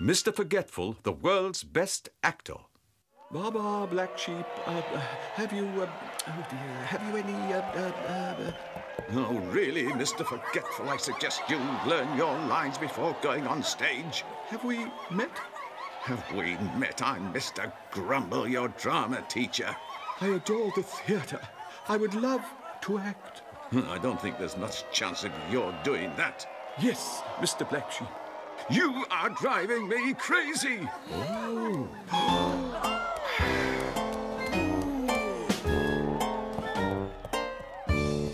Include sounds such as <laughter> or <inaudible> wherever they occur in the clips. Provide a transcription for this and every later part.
Mr. Forgetful, the world's best actor. Baba, black sheep, uh, uh, have you, uh, oh dear, have you any, uh, uh, uh, Oh, really, Mr. Forgetful, I suggest you learn your lines before going on stage. Have we met? Have we met? I'm Mr. Grumble, your drama teacher. I adore the theatre. I would love to act. I don't think there's much chance of your doing that. Yes, Mr. Blacksheep. You are driving me crazy. Oh.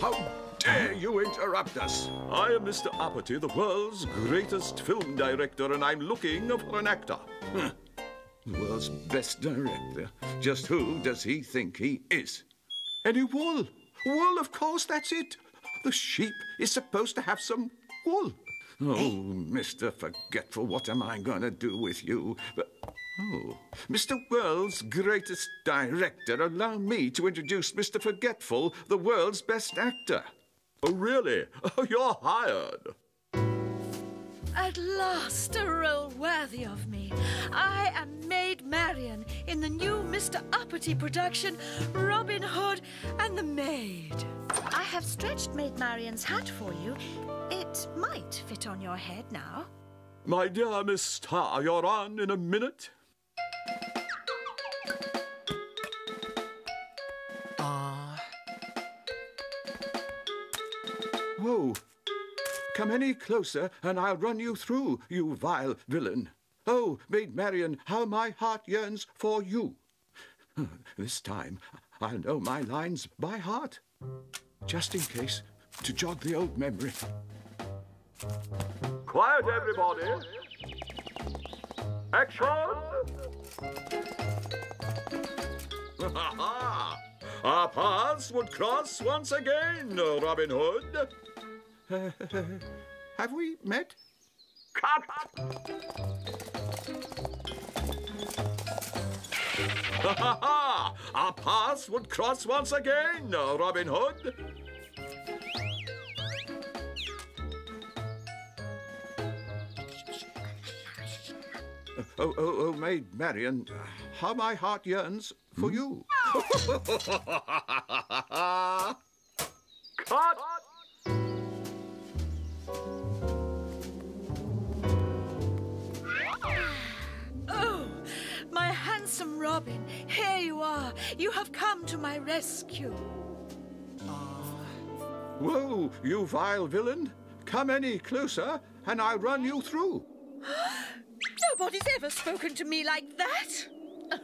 How dare you interrupt us? I am Mr. Uppity, the world's greatest film director, and I'm looking for an actor. Huh. The world's best director? Just who does he think he is? Any wool? Wool, of course, that's it. The sheep is supposed to have some wool. Oh, Mr. Forgetful, what am I going to do with you? But, oh, Mr. World's greatest director, allow me to introduce Mr. Forgetful, the world's best actor. Oh, really? <laughs> Oh, you're hired. At last, a role worthy of me. I am Maid Marian in the new Mr. Uppity production, Robin Hood and the Maid. I have stretched Maid Marian's hat for you. It might fit on your head now. My dear Miss Star, you're on in a minute. Ah. Whoa. Come any closer, and I'll run you through, you vile villain. Oh, Maid Marian, how my heart yearns for you. <laughs> This time I'll know my lines by heart, just in case, to jog the old memory. Quiet, everybody. Action! <laughs> Our paths would cross once again, Robin Hood. <laughs> have we met? Cut! Our paths would cross once again, Robin Hood. Oh, oh, oh, Maid Marian, how my heart yearns for hmm? you. <laughs> Cut! Oh, here you are. You have come to my rescue. Ah. Whoa, you vile villain. Come any closer, and I'll run you through. <gasps> Nobody's ever spoken to me like that. <laughs>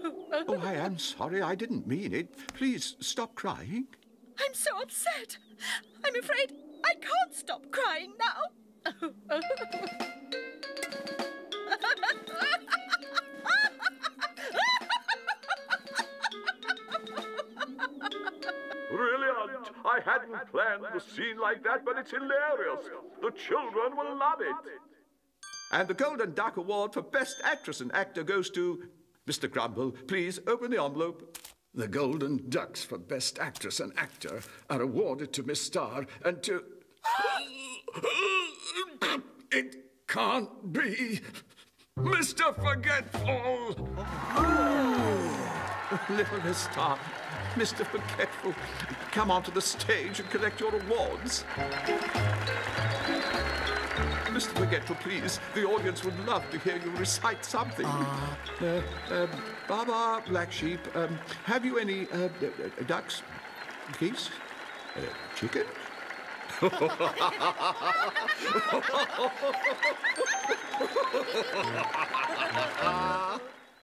Oh, I am sorry. I didn't mean it. Please stop crying. I'm so upset. I'm afraid I can't stop crying now. <laughs> I hadn't planned the scene like that, but it's hilarious. The children will love it. And the Golden Duck Award for Best Actress and Actor goes to Mr. Grumble. Please open the envelope. The Golden Ducks for Best Actress and Actor are awarded to Miss Star and to. It can't be. Mr. Forgetful! Little Miss Star, Mr. Forgetful, come onto the stage and collect your awards. Mr. Forgetful, please. The audience would love to hear you recite something. Uh, um, Baba Black Sheep, um, have you any uh, ducks, geese, uh, chicken? <laughs> <laughs>